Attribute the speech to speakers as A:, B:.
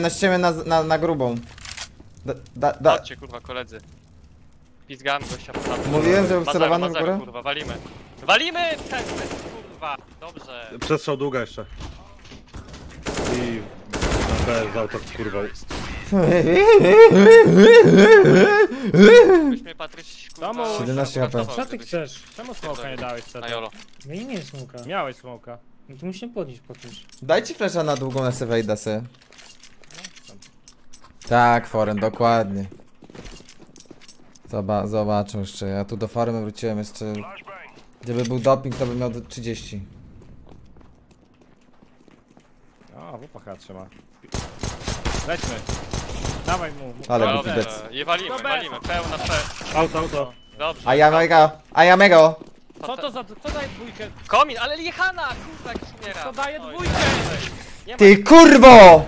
A: na ściemę na, na, na grubą. Da, da, da.
B: Chodźcie kurwa koledzy. Pizgamy gościa po prawej.
A: Mówiłem, że
B: ma
A: w górę?
B: kurwa, walimy. Walimy! Ten, kurwa, dobrze.
C: Przestrzał długa jeszcze. I na B z auto kurwa.
B: Patryś.
D: Domu.
A: 17 HP.
B: uratował,
D: Co ty
B: gdybyś-
D: chcesz? Czemu smoka nie dałeś
B: Na
D: sobie?
B: jolo.
E: Ja nie miałem smoka.
D: Miałeś smoka.
E: No to musimy podnieść po czymś.
A: Dajcie flesza na długą na wejdę se. Tak, Foren, dokładnie. Zoba zobaczę jeszcze. Ja tu do farmy wróciłem jeszcze. Gdyby był doping, to bym miał do 30.
D: O, WPH trzyma. Lećmy. Dawaj mu.
A: Ale
D: Dobrze.
B: Dobrze, je walimy, walimy, pełna P.
C: Auto, auto.
B: Dobrze.
A: A ja mega, a ja mega.
D: Co to za... Co daje dwójkę?
B: Komin, ale jechana, kurwa, jak umiera.
D: To daje
B: Oj,
D: dwójkę!
A: Ty kurwo!